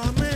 come